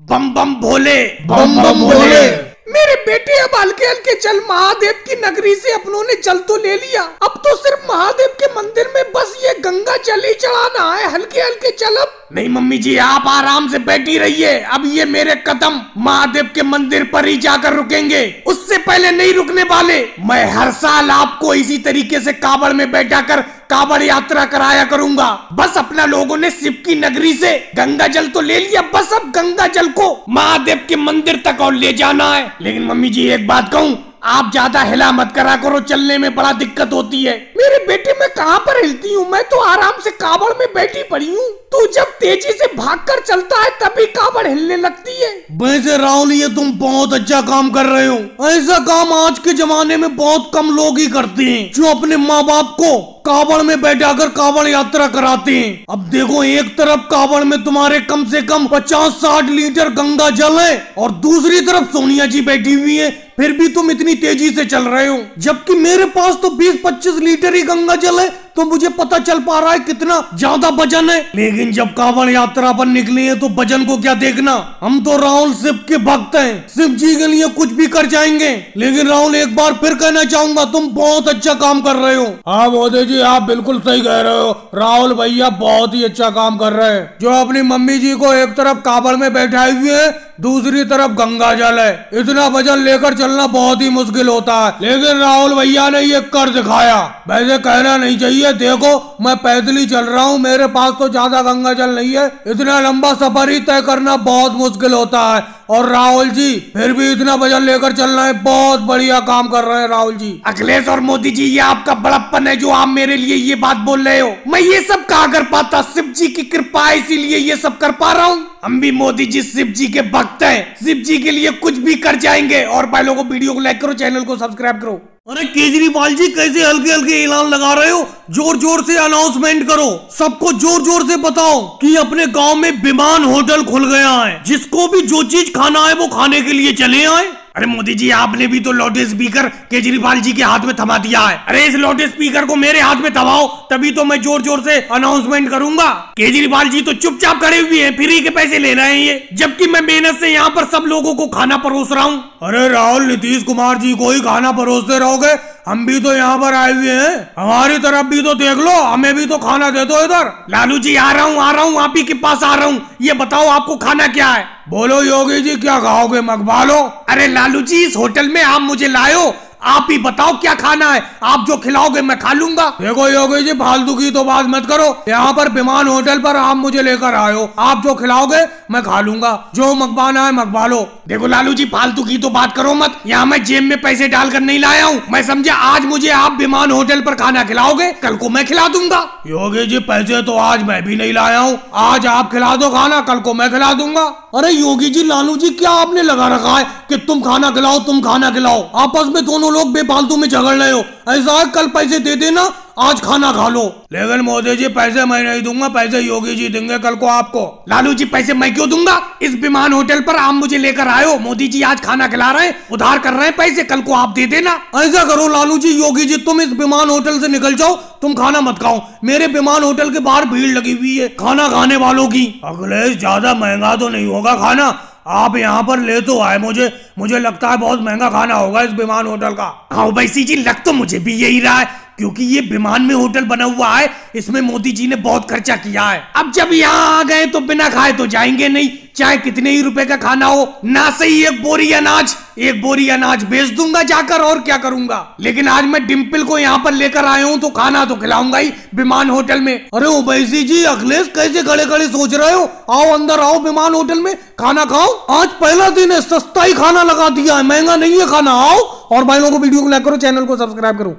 बम बम भोले बम बम भोले। मेरे बेटे अब हल्के हल्के चल महादेव की नगरी से अपनों ने चल तो ले लिया। तो सिर्फ़ महादेव के मंदिर में बस ये गंगा जल ही चढ़ाना है, हल्के हल्के चल अब नहीं, मम्मी जी, आप आराम से बैठी रहिए। अब ये मेरे कदम महादेव के मंदिर पर ही जाकर रुकेंगे। उससे पहले नहीं रुकने वाले। मैं हर साल आपको इसी तरीके से कावड़ में बैठा कर कावड़ यात्रा कराया करूँगा। बस अपना लोगों ने शिव की नगरी से गंगा जल तो ले लिया। बस अब गंगा जल को महादेव के मंदिर तक और ले जाना है। लेकिन मम्मी जी, एक बात कहूँ आप ज़्यादा हिला मत करा करो, चलने में बड़ा दिक्कत होती है। मेरे बेटे, मैं कहाँ पर हिलती हूँ? मैं तो आराम से कावड़ में बैठी पड़ी हूँ। तू जब तेज़ी से भागकर चलता है, तभी कावड़ हिलने लगती है। वैसे राहुल, ये तुम बहुत अच्छा काम कर रहे हो। ऐसा काम आज के जमाने में बहुत कम लोग ही करते हैं, जो अपने माँ बाप को कावड़ में बैठा कर कावड़ यात्रा कराते हैं। अब देखो, एक तरफ़ कावड़ में तुम्हारे कम से कम पचास साठ लीटर गंगा जल है और दूसरी तरफ़ सोनिया जी बैठी हुई है। फिर भी तुम इतनी तेज़ी से चल रहे हो। जबकि मेरे पास तो 20-25 लीटर ही गंगा जल है। तो मुझे पता चल पा रहा है कितना ज़्यादा वज़न है। लेकिन जब कावड़ यात्रा पर निकले हैं तो वज़न को क्या देखना? हम तो राहुल शिव के भक्त हैं। शिव जी के लिए कुछ भी कर जाएँगे। लेकिन राहुल एक बार फिर कहना चाहूँगा तुम बहुत अच्छा काम कर रहे हो। हाँ मोदी जी आप बिल्कुल सही कह रहे हो। राहुल भैया बहुत ही अच्छा काम कर रहे हैं। जो अपनी मम्मी जी को एक तरफ़ कावड़ में बैठाए हुए है दूसरी तरफ़ गंगा जल है। इतना वज़न लेकर चलना बहुत ही मुश्किल होता है। लेकिन राहुल भैया ने ये कर दिखाया वैसे कहना नहीं चाहिए देखो, मैं पैदल ही चल रहा हूँ, मेरे पास तो ज़्यादा गंगा जल नहीं है। इतना लंबा सफ़र ही तय करना बहुत मुश्किल होता है। और राहुल जी, फिर भी इतना वज़न लेकर चलना है, बहुत बढ़िया काम कर रहे हैं राहुल जी। अखिलेश और मोदी जी, ये आपका बड़प्पन है जो आप मेरे लिए ये बात बोल रहे हो। मैं ये सब कहा कर पाता? शिव जी की कृपा इसीलिए ये सब कर पा रहा हूँ। हम भी मोदी जी, शिव जी के भक्त हैं। शिव जी के लिए कुछ भी कर जाएँगे। और भाई लोगों, वीडियो को लाइक करो, चैनल को सब्सक्राइब करो। अरे केजरीवाल जी, कैसे हल्के हल्के ऐलान लगा रहे हो? ज़ोर ज़ोर से अनाउंसमेंट करो। सबको ज़ोर ज़ोर से बताओ कि अपने गाँव में विमान होटल खुल गया है। जिसको भी जो चीज़ खाना है, वो खाने के लिए चले आए। अरे मोदी जी, आपने भी तो लाउड स्पीकर केजरीवाल जी के हाथ में थमा दिया है। अरे इस लाउड स्पीकर को मेरे हाथ में थमाओ, तभी तो मैं ज़ोर ज़ोर से अनाउंसमेंट करूँगा। केजरीवाल जी तो चुपचाप खड़े हुए हैं फ्री के पैसे ले रहे हैं ये, जबकि मैं मेहनत से यहाँ पर सब लोगों को खाना परोस रहा हूँ। अरे राहुल, नीतीश कुमार जी को ही खाना परोसते रहोगे? हम भी तो यहाँ पर आए हुए हैं। हमारी तरफ़ भी तो देख लो हमें भी तो खाना दे दो इधर। लालू जी आ रहा हूँ आ रहा हूँ आप ही के पास आ रहा हूँ। ये बताओ आपको खाना क्या है? बोलो योगी जी क्या खाओगे? मकबालो अरे लालू जी इस होटल में आप मुझे लायो। आप ही बताओ क्या खाना है। आप जो खिलाओगे मैं खा लूँगा। देखो योगी जी, फालतू की तो बात मत करो। यहाँ पर विमान होटल पर आप मुझे लेकर आयो। आप जो खिलाओगे मैं खा लूँगा। जो मकबाना है मकबा लो। देखो लालू जी, फालतू की तो बात करो मत। यहाँ मैं जेब में पैसे डालकर नहीं लाया हूँ। मैं समझा, आज मुझे आप विमान होटल पर खाना खिलाओगे, कल को मैं खिला दूँगा। योगी जी, पैसे तो आज मैं भी नहीं लाया हूँ। आज आप खिला दो खाना, कल को मैं खिला दूँगा। अरे योगी जी, लालू जी, क्या आपने लगा रखा है? कि तुम खाना खिलाओ तुम खाना खिलाओ। आपस में दोनों लोग बेफालतू में झगड़ रहे हो। ऐसा है कल पैसे दे देना आज खाना खा लो। लेकिन मोदी जी पैसे मैं नहीं दूँगा पैसे योगी जी देंगे कल को आपको। लालू जी पैसे मैं क्यों दूँगा? इस विमान होटल पर आप मुझे लेकर आयो मोदी जी आज खाना खिला रहे हैं उधार कर रहे हैं पैसे कल को आप दे देना। ऐसा करो लालू जी योगी जी तुम इस विमान होटल से निकल जाओ तुम खाना मत खाओ। मेरे विमान होटल के बाहर भीड़ लगी हुई है खाना खाने वालों की। अखिलेश ज़्यादा महँगा तो नहीं होगा खाना। आप यहाँ पर ले तो आए, मुझे मुझे लगता है बहुत महँगा खाना होगा इस विमान होटल का। हाँ वैसी जी लग तो मुझे भी यही रहा है। क्योंकि ये विमान में होटल बना हुआ है, इसमें मोदी जी ने बहुत खर्चा किया है। अब जब यहाँ आ गए तो बिना खाए तो जाएँगे नहीं। चाहे कितने ही रुपए का खाना हो, ना सही एक बोरी अनाज, एक बोरी अनाज बेच दूँगा जाकर, और क्या करूँगा? लेकिन आज मैं डिम्पल को यहाँ पर लेकर आया हूँ तो खाना तो खिलाऊँगा ही विमान होटल में। अरे ओबैसी जी, अखिलेश कैसे खड़े खड़े सोच रहे हो? आओ अंदर, आओ विमान होटल में, खाना खाओ। आज पहला दिन है, सस्ता ही खाना लगा दिया है, महँगा नहीं है खाना, आओ। और भाई लोगों को वीडियो को लाइक करो, चैनल को सब्सक्राइब करो।